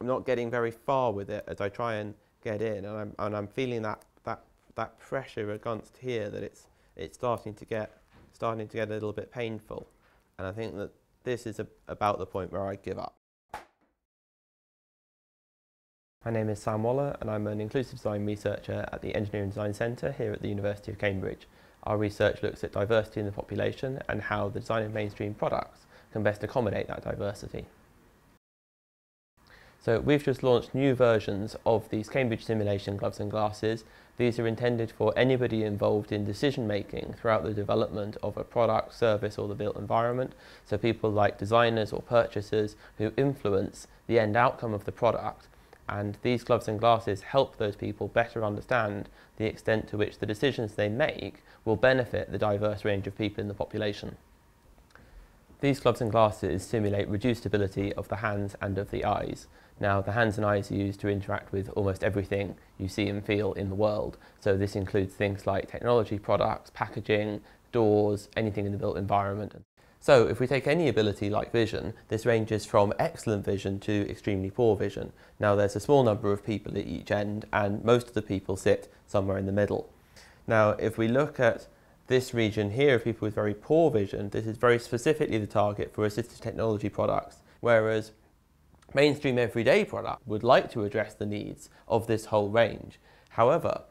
I'm not getting very far with it as I try and get in, and I'm, and I'm feeling that, that, that pressure against here that it's, it's starting to get starting to get a little bit painful. And I think that this is a, about the point where I give up. My name is Sam Waller and I'm an inclusive design researcher at the Engineering Design Centre here at the University of Cambridge. Our research looks at diversity in the population and how the design of mainstream products can best accommodate that diversity. So we've just launched new versions of these Cambridge simulation gloves and glasses. These are intended for anybody involved in decision making throughout the development of a product, service or the built environment. So people like designers or purchasers who influence the end outcome of the product. And these gloves and glasses help those people better understand the extent to which the decisions they make will benefit the diverse range of people in the population. These gloves and glasses simulate reduced ability of the hands and of the eyes. Now, the hands and eyes are used to interact with almost everything you see and feel in the world. So this includes things like technology products, packaging, doors, anything in the built environment. So if we take any ability like vision, this ranges from excellent vision to extremely poor vision. Now there's a small number of people at each end and most of the people sit somewhere in the middle. Now if we look at this region here of people with very poor vision, this is very specifically the target for assistive technology products, whereas mainstream everyday product would like to address the needs of this whole range. However,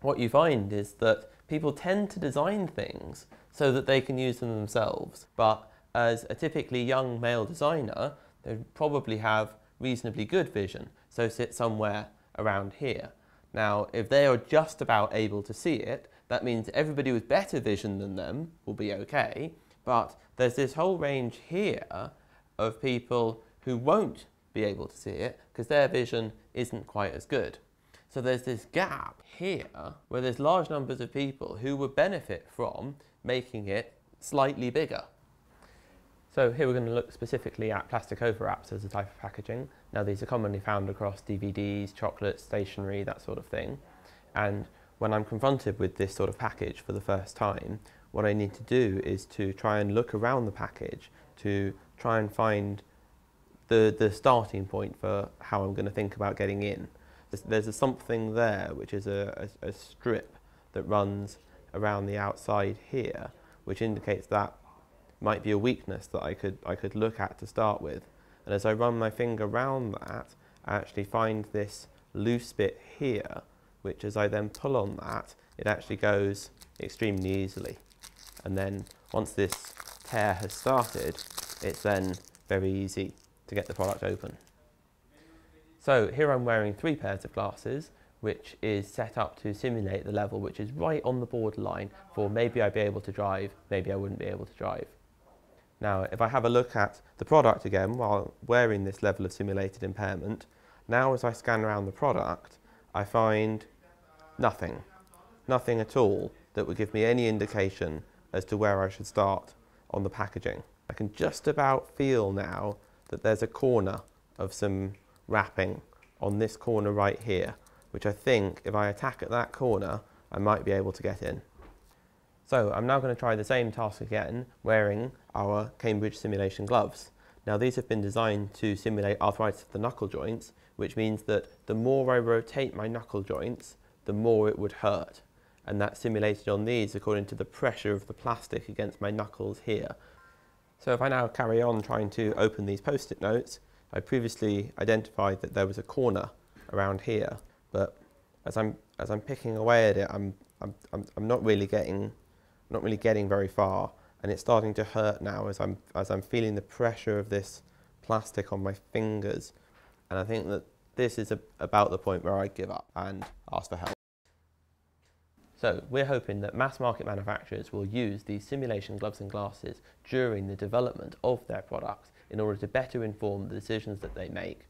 what you find is that people tend to design things so that they can use them themselves. But as a typically young male designer, they probably have reasonably good vision, so sit somewhere around here. Now, if they are just about able to see it, that means everybody with better vision than them will be okay. But there's this whole range here of people who won't be able to see it because their vision isn't quite as good. So there's this gap here where there's large numbers of people who would benefit from making it slightly bigger. So here we're going to look specifically at plastic overwraps as a type of packaging. Now these are commonly found across DVDs, chocolates, stationery, that sort of thing. And when I'm confronted with this sort of package for the first time, what I need to do is to try and look around the package to try and find the, the starting point for how I'm going to think about getting in. There's, there's a something there, which is a, a, a strip that runs around the outside here, which indicates that might be a weakness that I could, I could look at to start with. And as I run my finger around that, I actually find this loose bit here, which as I then pull on that, it actually goes extremely easily. And then once this tear has started, it's then very easy to get the product open. So here I'm wearing three pairs of glasses, which is set up to simulate the level which is right on the borderline for maybe I'd be able to drive, maybe I wouldn't be able to drive. Now, if I have a look at the product again while wearing this level of simulated impairment, now as I scan around the product, I find nothing, nothing at all that would give me any indication as to where I should start on the packaging. I can just about feel now that there's a corner of some wrapping on this corner right here, which I think if I attack at that corner, I might be able to get in. So I'm now going to try the same task again, wearing our Cambridge simulation gloves. Now these have been designed to simulate arthritis of the knuckle joints, which means that the more I rotate my knuckle joints, the more it would hurt. And that's simulated on these according to the pressure of the plastic against my knuckles here, so if I now carry on trying to open these post-it notes, I previously identified that there was a corner around here, but as I'm as I'm picking away at it, I'm I'm I'm, I'm not really getting not really getting very far, and it's starting to hurt now as I'm as I'm feeling the pressure of this plastic on my fingers, and I think that this is a, about the point where I give up and ask for help. So we're hoping that mass market manufacturers will use these simulation gloves and glasses during the development of their products in order to better inform the decisions that they make,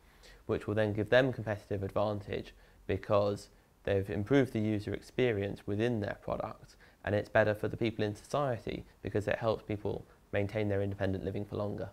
which will then give them competitive advantage because they've improved the user experience within their products and it's better for the people in society because it helps people maintain their independent living for longer.